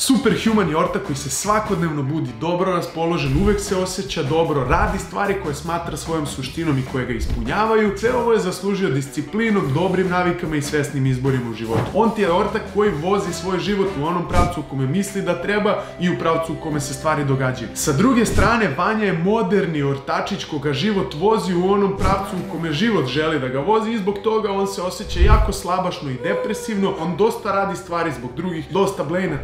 Superhuman je ortak koji se svakodnevno budi dobro raspoložen, uvek se osjeća dobro, radi stvari koje smatra svojom suštinom i koje ga ispunjavaju. Sve ovo je zaslužio disciplinom, dobrim navikama i svesnim izborima u životu. On ti je ortak koji vozi svoj život u onom pravcu u kome misli da treba i u pravcu u kome se stvari događaju. Sa druge strane, Vanja je moderni ortačić koga život vozi u onom pravcu u kome život želi da ga vozi i zbog toga on se osjeća jako slabašno i depresivno. On dosta radi stvari zbog drugih, dosta bleji na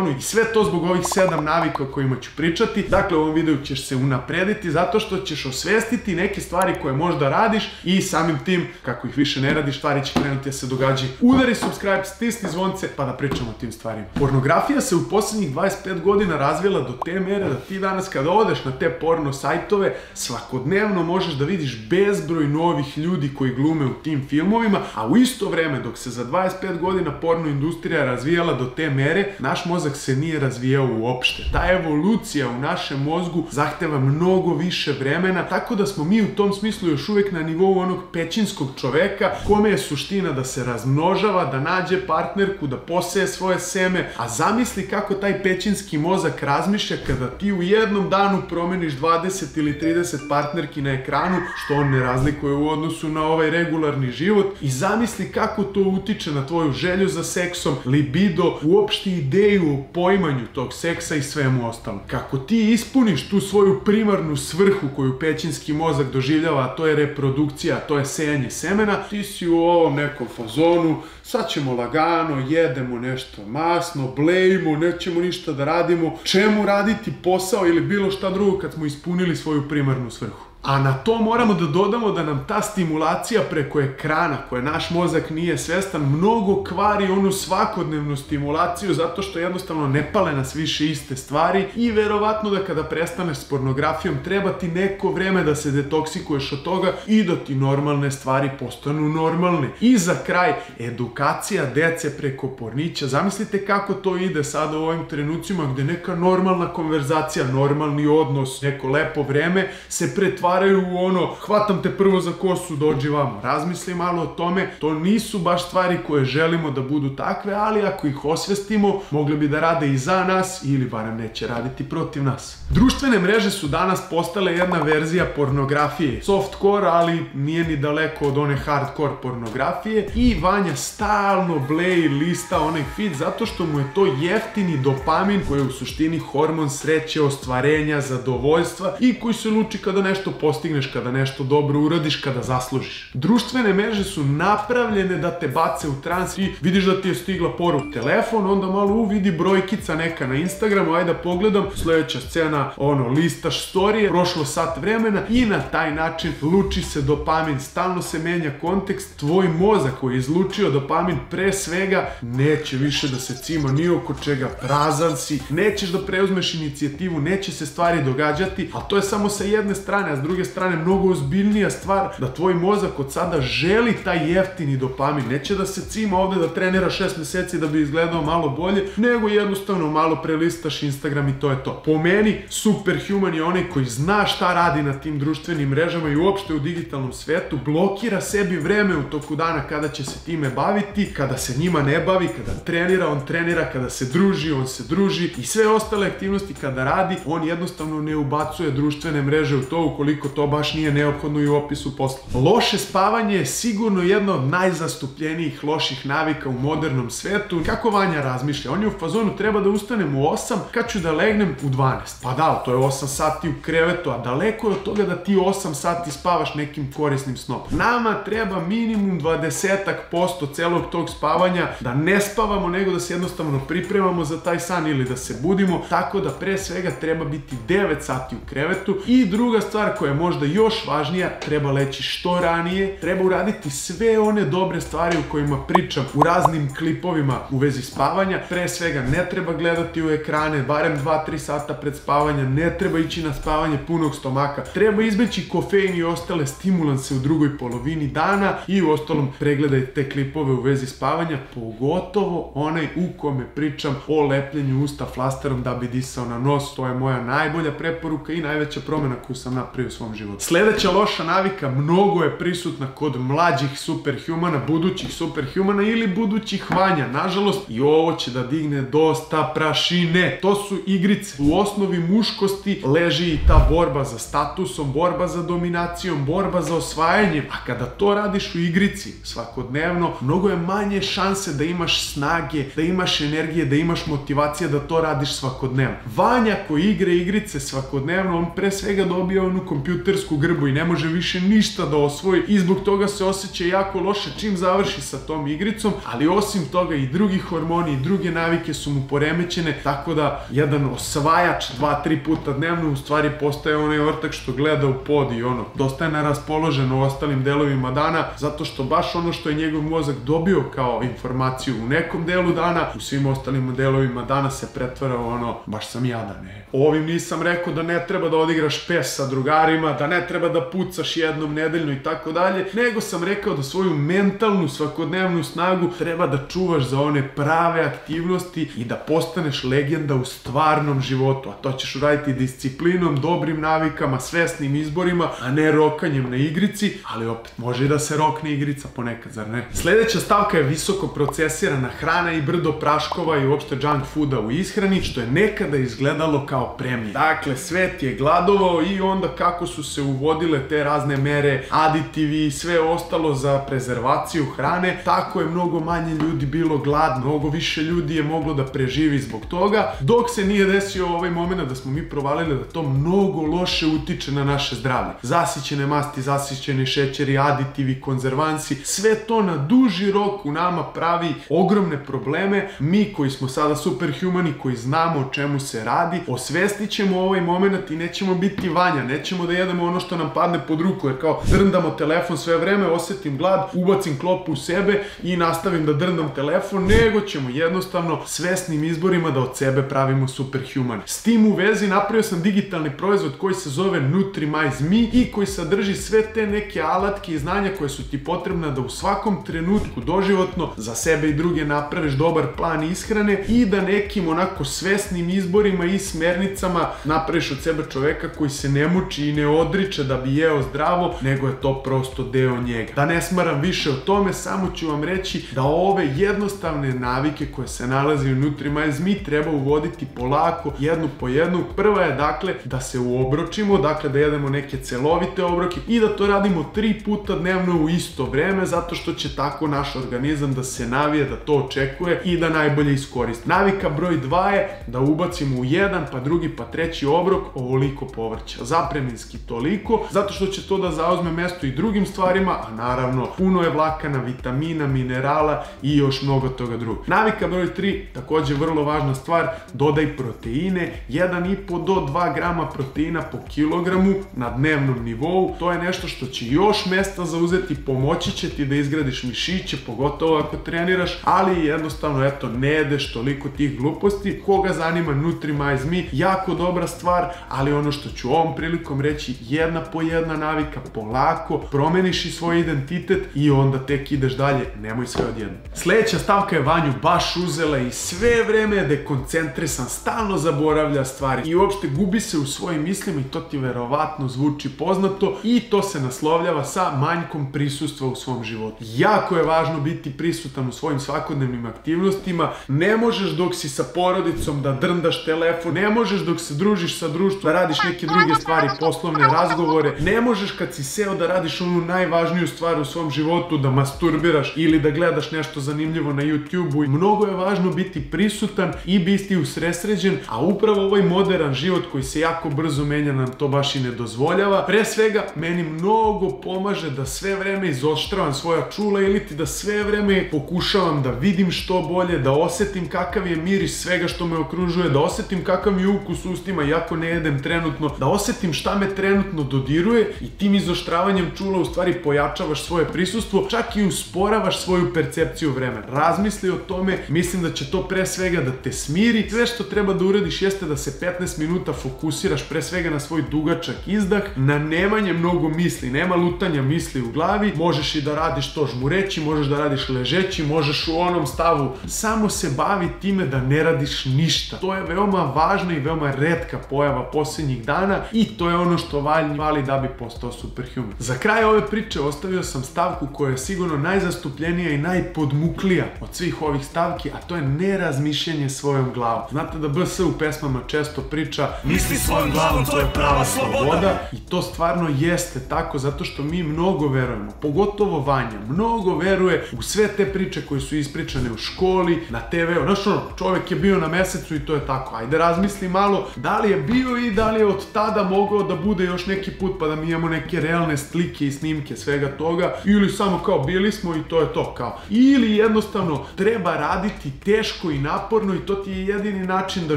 telefonu i sve to zbog ovih sedam navika o kojima ću pričati. Dakle, u ovom videu ćeš se unaprediti zato što ćeš osvestiti neke stvari koje možda radiš i samim tim, kako ih više ne radiš, stvari će krenuti da se događaju. Udari subscribe, stisni zvonce pa da pričamo o tim stvarima. Pornografija se u posljednjih 25 godina razvila do te mere da ti danas kada odeš na te porno sajtove, svakodnevno možeš da vidiš bezbroj novih ljudi koji glume u tim filmovima, a u isto vreme dok se za 25 godina porno industrija razvijala do te mere, naš mozak se nije razvijao uopšte. Ta evolucija u našem mozgu zahteva mnogo više vremena, tako da smo mi u tom smislu još uvijek na nivou onog pećinskog čoveka, kome je suština da se razmnožava, da nađe partnerku, da poseje svoje seme, a zamisli kako taj pećinski mozak razmišlja kada ti u jednom danu promeniš 20 ili 30 partnerki na ekranu, što on ne razlikuje u odnosu na ovaj regularni život, i zamisli kako to utiče na tvoju želju za seksom, libido, uopšte ideju poimanju tog seksa i svemu ostalom. Kako ti ispuniš tu svoju primarnu svrhu koju pećinski mozak doživljava, a to je reprodukcija, to je sejanje semena, ti si u ovom nekom fazonu, sad ćemo lagano, jedemo nešto masno, blejimo, nećemo ništa da radimo, čemu raditi posao ili bilo šta drugo kad smo ispunili svoju primarnu svrhu. A na to moramo da dodamo da nam ta stimulacija preko ekrana, koje naš mozak nije svestan, mnogo kvari onu svakodnevnu stimulaciju zato što jednostavno ne pale nas više iste stvari i verovatno da kada prestaneš s pornografijom treba ti neko vreme da se detoksikuješ od toga i da ti normalne stvari postanu normalne. I za kraj, edukacija dece preko pornića. Zamislite kako to ide sada u ovim trenucima gde neka normalna konverzacija, normalni odnos, neko lepo vreme se pretvara pretvaraju u ono, hvatam te prvo za kosu, dođi vamo. Razmisli malo o tome, to nisu baš stvari koje želimo da budu takve, ali ako ih osvestimo, mogli bi da rade i za nas ili barem neće raditi protiv nas. Društvene mreže su danas postale jedna verzija pornografije. Softcore, ali nije ni daleko od one hardcore pornografije i Vanja stalno bleji lista onaj feed zato što mu je to jeftini dopamin koji je u suštini hormon sreće, ostvarenja, zadovoljstva i koji se luči kada nešto postigneš, kada nešto dobro uradiš, kada zaslužiš. Društvene mreže su napravljene da te bace u trans i vidiš da ti je stigla poruka. Telefon, onda malo u vidi brojkica neka na Instagramu, ajde da pogledam, sljedeća scena, ono, listaš storije, prošlo sat vremena i na taj način luči se dopamin, stalno se menja kontekst, tvoj mozak koji je izlučio dopamin pre svega neće više da se cima ni oko čega, prazan si, nećeš da preuzmeš inicijativu, neće se stvari događati, ali to je samo sa jedne strane, a s strane mnogo ozbiljnija stvar da tvoj mozak od sada želi taj jeftini dopamin. Neće da se cima ovde da trenira šest mjeseci da bi izgledao malo bolje, nego jednostavno malo prelistaš Instagram i to je to. Po meni, superhuman je onaj koji zna šta radi na tim društvenim mrežama i uopšte u digitalnom svetu, blokira sebi vreme u toku dana kada će se time baviti, kada se njima ne bavi, kada trenira, on trenira, kada se druži, on se druži i sve ostale aktivnosti kada radi, on jednostavno ne ubacuje društvene mreže u to ukoliko ukoliko to baš nije neophodno i u opisu posla. Loše spavanje je sigurno jedna od najzastupljenijih loših navika u modernom svetu. Kako Vanja razmišlja? On je u fazonu treba da ustanem u 8, kad ću da legnem u 12. Pa da, to je 8 sati u krevetu, a daleko je od toga da ti 8 sati spavaš nekim korisnim snom. Nama treba minimum 20% celog tog spavanja da ne spavamo, nego da se jednostavno pripremamo za taj san ili da se budimo, tako da pre svega treba biti 9 sati u krevetu. I druga stvar koja je možda još važnija, treba leći što ranije, treba uraditi sve one dobre stvari u kojima pričam u raznim klipovima u vezi spavanja. Pre svega ne treba gledati u ekrane, barem 2-3 sata pred spavanja, ne treba ići na spavanje punog stomaka, treba izbeći kofein i ostale stimulanse u drugoj polovini dana i u ostalom pregledaj te klipove u vezi spavanja, pogotovo onaj u kome pričam o lepljenju usta flasterom da bi disao na nos, to je moja najbolja preporuka i najveća promjena koju sam napravio svom životu. Sljedeća loša navika mnogo je prisutna kod mlađih superhumana, budućih superhumana ili budućih vanja. Nažalost, i ovo će da digne dosta prašine. To su igrice. U osnovi muškosti leži i ta borba za statusom, borba za dominacijom, borba za osvajanjem. A kada to radiš u igrici svakodnevno, mnogo je manje šanse da imaš snage, da imaš energije, da imaš motivacije da to radiš svakodnevno. Vanja koji igre igrice svakodnevno, on pre svega dobija onu kompjutersku grbu i ne može više ništa da osvoji i zbog toga se osjeća jako loše čim završi sa tom igricom, ali osim toga i drugi hormoni i druge navike su mu poremećene, tako da jedan osvajač dva, tri puta dnevno u stvari postaje onaj ortak što gleda u pod i ono, dosta je neraspoložen u ostalim delovima dana, zato što baš ono što je njegov mozak dobio kao informaciju u nekom delu dana, u svim ostalim delovima dana se pretvara ono, baš sam jadan, ne. Ovim nisam rekao da ne treba da odigraš pes sa drugarima, da ne treba da pucaš jednom nedeljno i tako dalje, nego sam rekao da svoju mentalnu svakodnevnu snagu treba da čuvaš za one prave aktivnosti i da postaneš legenda u stvarnom životu, a to ćeš uraditi disciplinom, dobrim navikama, svesnim izborima, a ne rokanjem na igrici, ali opet može i da se rokne igrica ponekad, zar ne? Sljedeća stavka je visoko procesirana hrana i brdo praškova i uopšte junk fooda u ishrani, što je nekada izgledalo kao premije. Dakle, svet je gladovao i onda kako su se uvodile te razne mere, aditivi i sve ostalo za prezervaciju hrane, tako je mnogo manje ljudi bilo gladno, mnogo više ljudi je moglo da preživi zbog toga, dok se nije desio ovaj moment da smo mi provalili da to mnogo loše utiče na naše zdravlje. Zasićene masti, zasićeni šećeri, aditivi, konzervansi, sve to na duži rok u nama pravi ogromne probleme. Mi koji smo sada superhumani, koji znamo o čemu se radi, osvestit ćemo ovaj moment i nećemo biti vanja, nećemo da jedemo ono što nam padne pod ruku, jer kao drndamo telefon sve vreme, osjetim glad, ubacim klopu u sebe i nastavim da drndam telefon, nego ćemo jednostavno svesnim izborima da od sebe pravimo superhuman. S tim u vezi napravio sam digitalni proizvod koji se zove Nutrimized Me i koji sadrži sve te neke alatke i znanja koje su ti potrebne da u svakom trenutku doživotno za sebe i druge napraviš dobar plan ishrane i da nekim onako svesnim izborima i smernicama napraviš od sebe čoveka koji se ne muči i ne odriče da bi jeo zdravo, nego je to prosto deo njega. Da ne smaram više o tome, samo ću vam reći da ove jednostavne navike koje se nalazi u Nutrimized Me treba uvoditi polako, jednu po jednu. Prva je dakle da se uobročimo, dakle da jedemo neke celovite obroke i da to radimo tri puta dnevno u isto vreme, zato što će tako naš organizam da se navije, da to očekuje i da najbolje iskoristi. Navika broj 2 je da ubacimo u jedan, pa drugi, pa treći obrok ovoliko povrća. Zapreminski toliko, zato što će to da zauzme mesto i drugim stvarima, a naravno puno je vlakana, vitamina, minerala i još mnogo toga drugog. Navika broj 3, također vrlo važna stvar, dodaj proteine, 1,5 do 2 grama proteina po kilogramu na dnevnom nivou. To je nešto što će još mesta zauzeti, pomoći će ti da izgradiš mišiće, pogotovo ako treniraš, ali jednostavno, eto, ne jedeš toliko tih gluposti. Koga zanima Nutrimized Me, jako dobra stvar, ali ono što ću ovom prilikom reći, jedna po jedna navika, polako, promeniš i svoj identitet i onda tek ideš dalje, nemoj sve odjedno. Sljedeća stavka je Vanju baš uzela i sve vreme je dekoncentrisan, stalno zaboravlja stvari i uopšte gubi se u svojim mislima i to ti verovatno zvuči poznato i to se naslovljava sa manjkom prisustva u svom životu. Jako je važno biti prisutan u svojim svakodnevnim aktivnostima, ne možeš dok si sa porodicom da drndaš telefon, ne možeš dok se družiš sa društvom, da radiš neke druge stvari, poslovne razgovore, ne možeš kad si seo da radiš onu najvažniju stvar u svom životu, da masturbiraš ili da gledaš nešto zanimljivo na YouTube-u. Mnogo je važno biti prisutan i biti usresređen, a upravo ovaj modern život koji se jako brzo menja nam to baš i ne dozvoljava. Pre svega, meni mnogo pomaže da sve vreme izoštravam svoja čula ili ti da sve vreme pokušavam da vidim što bolje, da osjetim kakav je miris svega što me okružuje, da osjetim kakav je ukus ustima iako ne jedem trenutno, da osjetim šta me trenutno dodiruje i tim izoštravanjem čula u stvari pojačavaš svoje prisustvo, čak i usporavaš svoju percepciju vremena. Razmisli o tome, mislim da će to pre svega da te smiri. Sve što treba da uradiš jeste da se 15 minuta fokusiraš pre svega na svoj dugačak izdah, na nemanje mnogo misli, nema lutanja misli u glavi, možeš i da radiš to žmureći, možeš da radiš ležeći, možeš u onom stavu, samo se bavi time da ne radiš ništa. To je veoma važna i veoma redka pojava posljednjih dana i to je ono što valji, vali da bi postao superhuman. Za kraj ove priče ostavio sam stavku koja je sigurno najzastupljenija i najpodmuklija od svih ovih stavki, a to je nerazmišljanje svojom glavom. Znate da BS u pesmama često priča Misli svojom glavom, to je prava sloboda. i to stvarno jeste tako zato što mi mnogo verujemo, pogotovo Vanja, mnogo veruje u sve te priče koje su ispričane u školi, na TV-u. Znaš ono, čovjek je bio na mesecu i to je tako. Ajde razmisli malo da li je bio i da li je od tada mogao da bude još neki put pa da mi imamo neke realne slike i snimke svega toga ili samo kao bili smo i to je to kao. Ili jednostavno treba raditi teško i naporno i to ti je jedini način da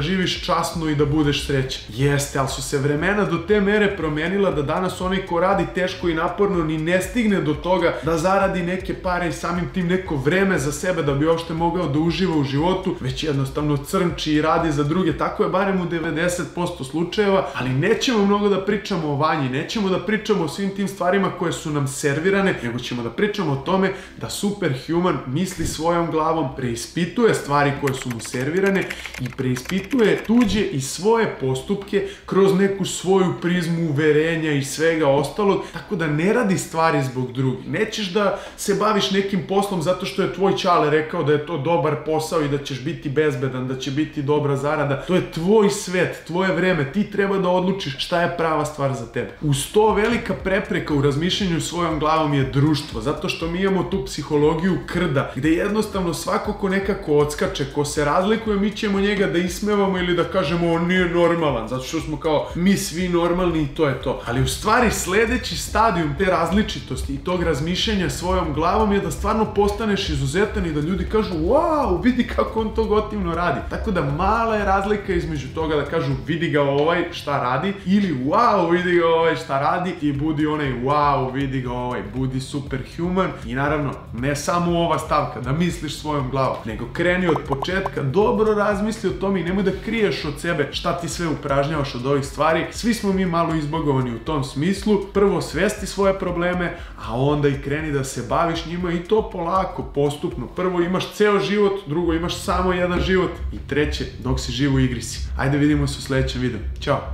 živiš časno i da budeš srećan. Jeste, ali su se vremena do te mere promijenila da danas onaj ko radi teško i naporno ni ne stigne do toga da zaradi neke pare i samim tim neko vreme za sebe da bi uopšte mogao da uživa u životu, već jednostavno crnči i radi za druge. Tako je barem u 90% slučajeva, ali nećemo mnogo da pričamo o vanji, nećemo da pričamo o svim tim stvarima koje su nam servirane, nego ćemo da pričamo o tome da superhuman misli svojom glavom, preispituje stvari koje su mu servirane i preispituje tuđe i svoje postupke kroz neku svoju prizmu uverenja i svega ostalog, tako da ne radi stvari zbog drugih. Nećeš da se baviš nekim poslom zato što je tvoj čale rekao da je to dobar posao i da ćeš biti bezbedan, da će biti dobra zarada. To je tvoj svet, tvoje vreme, ti treba da odlučiš šta je prava stvar za tebe. Uz to velika prepreka u razmišljanju svojom glavom je društvo, zato što mi imamo tu psihologiju krda, gde jednostavno svako ko nekako odskače, ko se razlikuje, mi ćemo njega da ismevamo ili da kažemo on nije normalan, zato što smo kao mi svi normalni i to je to. Ali u stvari sledeći stadijum te različitosti i tog razmišljanja svojom glavom je da stvarno postaneš izuzetan i da ljudi kažu wow, vidi kako on to gotivno radi. Tako da mala je razlika između toga da kažu vidi ga ovaj šta radi ili wow, vidi ga ovaj šta radi i budi onaj wow, vidi ga ovaj, budi superhuman i naravno ne samo ova stavka da misliš svojom glavom, nego kreni od početka, dobro razmisli o tome i nemoj da kriješ od sebe šta ti sve upražnjavaš od ovih stvari. Svi smo mi malo izbogovani u tom smislu. Prvo svesti svoje probleme, a onda i kreni da se baviš njima i to polako, postupno. Prvo imaš ceo život, drugo imaš samo jedan život i treće, dok si živ u igri si. Ajde vidimo se u sledećem videu. Ćao!